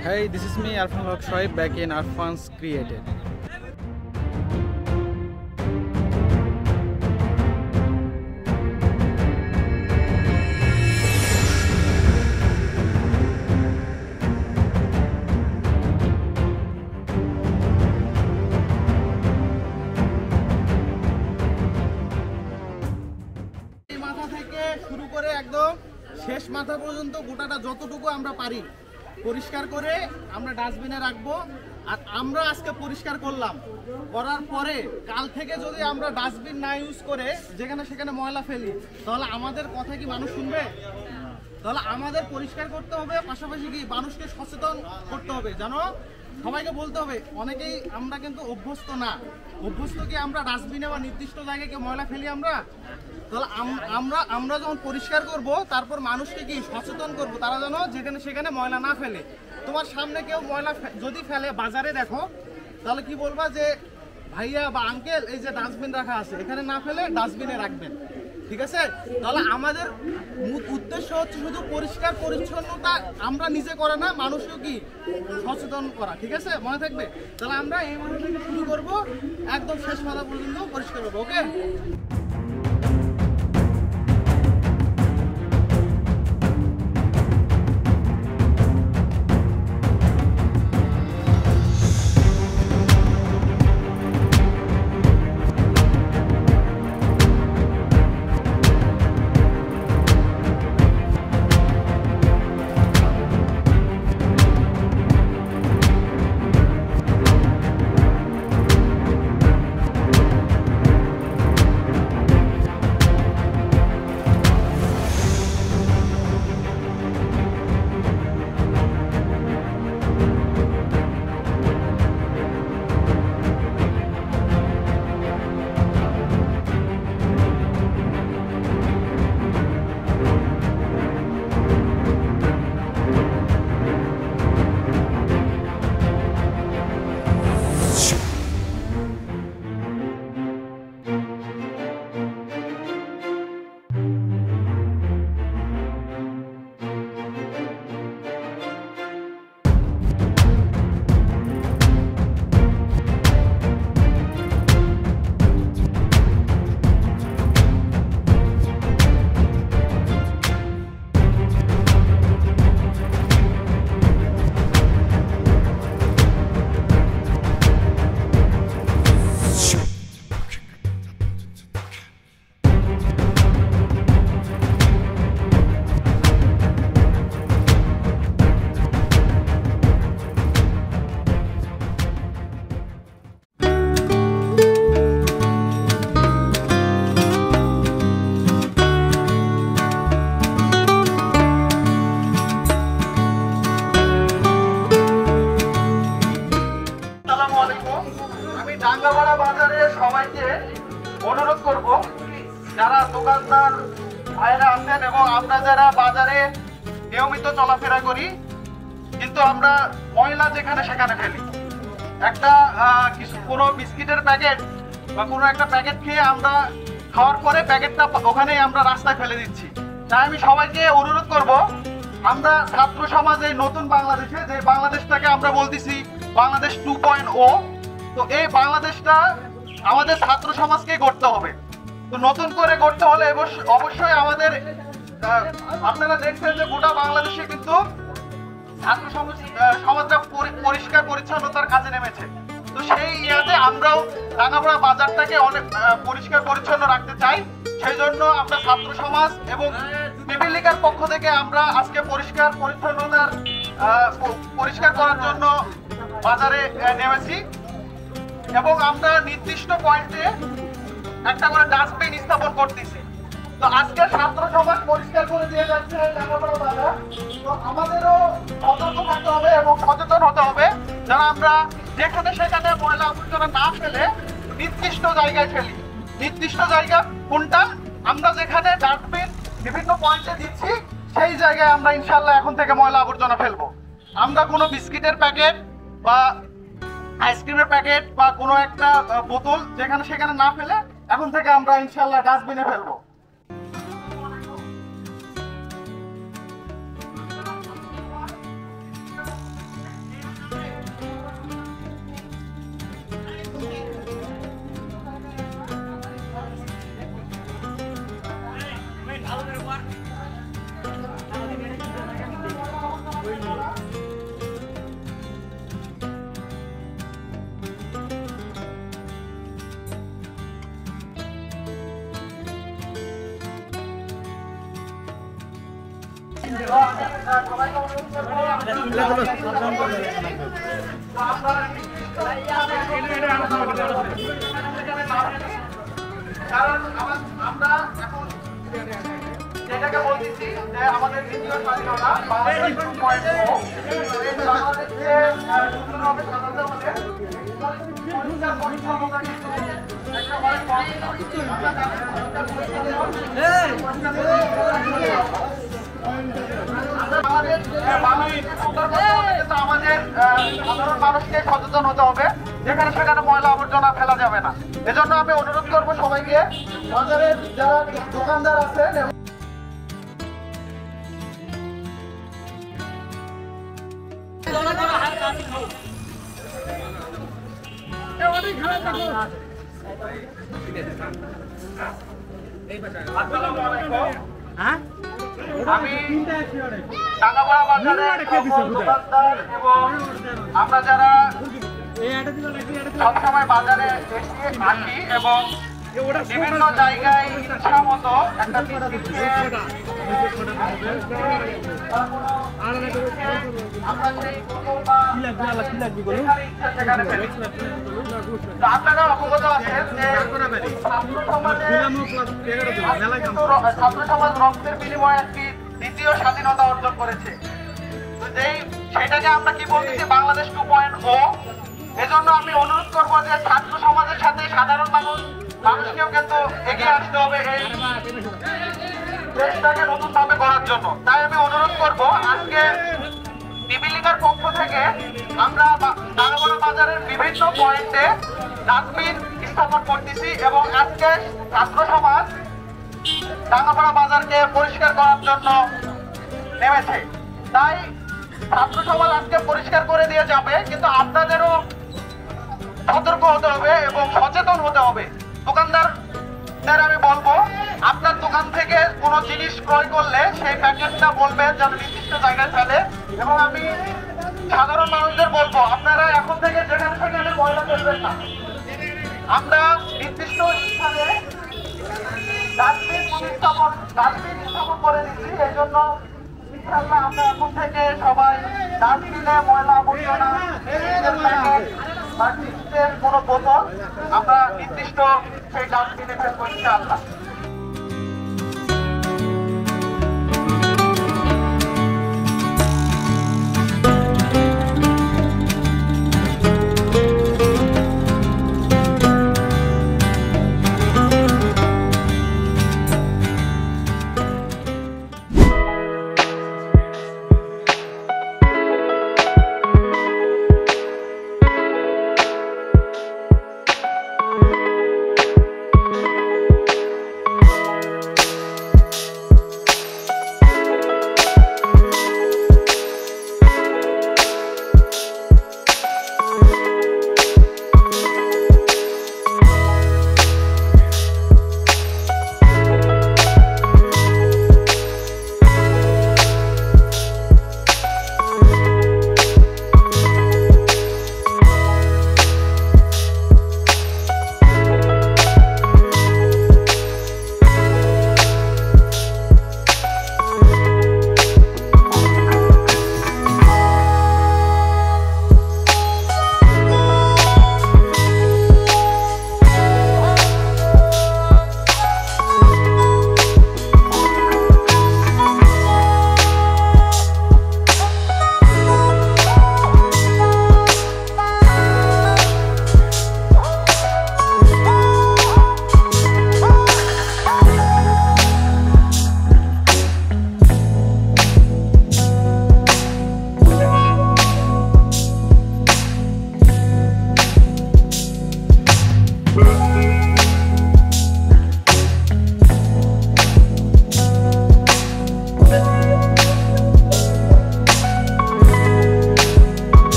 Hey, this is me, Arfan Shoaib, back in Arfan's Created. শেষ মাথা পর্যন্ত গোটাটা যতটুকু আমরা পারি পরিষ্কার করে আমরা ডাস্টবিনে রাখব। আর আমরা আজকে পরিষ্কার করলাম। করার পরে কাল থেকে যদি আমরা ডাস্টবিন না ইউজ করে যেখানে সেখানে ময়লা ফেলি, তাহলে আমাদের কথা কি মানুষ শুনবে? তাহলে আমাদের পরিষ্কার করতে হবে, পাশাপাশি কি মানুষকে সচেতন করতে হবে, জানো? সবাইকে বলতে হবে, অনেকেই আমরা কিন্তু অভ্যস্ত না। অভ্যস্ত কি আমরা ডাস্টবিনে বা নির্দিষ্ট জায়গায় ময়লা ফেলি আমরা? তাহলে আম- আমরা আমরা যখন পরিষ্কার করব, তারপর মানুষকে কি সচেতন করব? তারা যেন যেখানে সেখানে ময়লা না ফেলে। তোমার সামনে কেউ ময়লা যদি ফেলে বাজারে দেখো, তাহলে কি বলবা যে, ভাইয়া বা আঙ্কেল এই যে ডাস্টবিন রাখা আছে, এখানে না ফেলে ডাস্টবিনে রাখবেন। ঠিক আছে? তাহলে আমাদের উদ্দেশ্য হচ্ছে শুধু পরিষ্কার, পরিচ্ছন্নতা আমরা নিজে করা না, মানুষকে কি সচেতন করা। ঠিক আছে? মনে থাকবে? তাহলে আমরা এই থেকে শুরু করব। একদম শেষ মাথা পর্যন্ত পরিষ্কার করব, ওকে? বাজারে সবাইকে অনুরোধ করব, যারা দোকানদার ভাইরা আছেন এবং আমরা যারা বাজারে নিয়মিত চলাফেরা করি, কিন্তু আমরা ময়লা যেখানে সেখানে ফেলি। একটা কিছু, কোনো বিস্কিটের প্যাকেট বা কোনো একটা প্যাকেট খেয়ে আমরা খাওয়ার পরে প্যাকেটটা ওখানেই আমরা রাস্তায় ফেলে দিচ্ছি। তাই আমি সবাইকে অনুরোধ করব, আমরা ছাত্র সমাজে নতুন বাংলাদেশে, যে বাংলাদেশটাকে আমরা বলতেছি বাংলাদেশ টু পয়েন্ট ও, তো এই বাংলাদেশটা আমাদের ছাত্র সমাজকে গড়তে হবে। তো নতুন করে গড়তে হলে অবশ্যই আমাদের আপনারা দেখছেন যে গোটা বাংলাদেশে কিন্তু ছাত্র সমাজটা পরিষ্কার, পরিচ্ছন্নতার কাজে নেমেছে। তো সেই ইয়াতে আমরাও রাঙাপাড়া বাজারটাকে অনেক পরিষ্কার, পরিচ্ছন্ন রাখতে চাই। সেই জন্য আমরা ছাত্র সমাজ এবং পিপিলিকার পক্ষ থেকে আমরা আজকে পরিষ্কার, পরিচ্ছন্নতার পরিষ্কার করার জন্য বাজারে নেমেছি। এবং আমরা নির্দিষ্ট পয়েন্টে একটা করে ডাস্টবিন স্থাপন করতেছি। তো আজকে ছাত্র সমাজ পরিষ্কার করে দিয়ে যাচ্ছে তো আমাদেরও সতর্ক থাকতে হবে এবং সচেতন হতে হবে যারা আমরা যেখানে সেখানে ময়লা আবর্জনা না ফেলে নির্দিষ্ট জায়গায় ফেলি। নির্দিষ্ট জায়গা কোনটা? আমরা যেখানে ডাস্টবিন বিভিন্ন পয়েন্টে দিচ্ছি, সেই জায়গায় আমরা ইনশাল্লাহ এখন থেকে ময়লা আবর্জনা ফেলব। আমরা কোনো বিস্কিটের প্যাকেট বা আইসক্রিমের প্যাকেট বা কোনো একটা বোতল যেখানে সেখানে না ফেলে, এখন থেকে আমরা ইনশাল্লাহ ডাস্টবিনে ফেলব। কারণ আমরা এখন যেটাকে বলতেছি যে আমাদের দ্বিতীয় স্বাধীনতা বাংলাদেশ 2.0 এই! বাংলাদেশে আহ, সুন্দরভাবে সাজাতে হলে পরিষ্কার পরিচ্ছন্নতা কিন্তু একটা অনেক আমাদের সাধারণ মানুষকে সচেতন হতে হবে যেখানে সেখানে ময়লা আবর্জনা ফেলা যাবে না এজন্য আমি অনুরোধ করব সবাইকে বাজারের যারা দোকানদার আছেন আলাইকুম। আমি টাকাপাড়া বাজারে দোকানদার এবং আমরা যারা সবসময় বাজারে এসে আসি এবং বিভিন্ন জায়গায় ইচ্ছা মতো একটা রক্তের বিনিময়ে দ্বিতীয় স্বাধীনতা অর্জন করেছে যেই সেটাকে আমরা কি বলতেছি বাংলাদেশ টু পয়েন্ট ও এজন্য আমি অনুরোধ করব যে ছাত্র সমাজের সাথে সাধারণ মানুষ মানুষকেও কিন্তু এগিয়ে আসতে হবে এই দেশটাকে নতুন ভাবে করার জন্য। তাই আমি অনুরোধ করব, আজকে পিপিলিকার পক্ষ থেকে আমরা ডাঙ্গাপাড়া বাজারের বিভিন্ন পয়েন্টে ডাস্টবিন স্থাপন করতেছি এবং আজকে ছাত্র সমাজ ডাঙ্গাপাড়া বাজারকে পরিষ্কার করার জন্য নেমেছে। তাই ছাত্র সমাজ আজকে পরিষ্কার করে দিয়ে যাবে, কিন্তু আপনাদেরও সতর্ক হতে হবে এবং সচেতন হতে হবে। দোকানদারদের আমি বলব, আপনার দোকান থেকে কোনো জিনিস ক্রয় করলে সেই প্যাকেটটা বলবেন যেন নির্দিষ্ট জায়গায় ফেলে। এবং আমি সাধারণ মানুষদের বলব, আপনারা এখন থেকে যেখানে সেখানে ময়লা ফেলবেন না। আমরা নির্দিষ্ট স্থানে ডাস্টবিন স্থাপন ডাস্টবিন স্থাপন করে দিচ্ছি এই জন্য আমরা এখন থেকে সবাই ডাস্টবিনে ময়লা আবর্জনা বা কোনো বোতল আমরা নির্দিষ্ট সেই ডাস্টবিনে ফেলব ইনশাআল্লাহ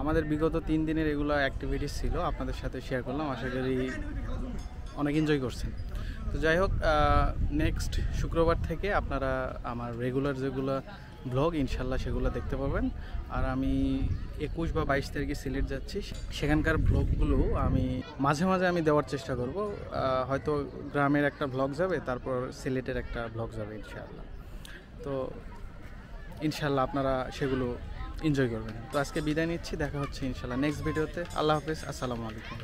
আমাদের বিগত তিন দিনের এগুলো অ্যাক্টিভিটিস ছিল, আপনাদের সাথে শেয়ার করলাম, আশা করি অনেক এনজয় করছেন। তো যাই হোক নেক্সট শুক্রবার থেকে আপনারা আমার রেগুলার যেগুলো ব্লগ ইনশাল্লাহ সেগুলো দেখতে পাবেন আর আমি একুশ বা বাইশ তারিখে সিলেট যাচ্ছি, সেখানকার ব্লগগুলো আমি মাঝে মাঝে আমি দেওয়ার চেষ্টা করব। হয়তো গ্রামের একটা ব্লগ যাবে, তারপর সিলেটের একটা ব্লগ যাবে ইনশাআল্লাহ তো ইনশাল্লাহ আপনারা সেগুলো এনজয় করবেন। তো আজকে বিদায় নিচ্ছি, দেখা হচ্ছে ইনশাল্লাহ নেক্সট ভিডিওতে আল্লাহ হাফিজ, আসসালামু আলাইকুম।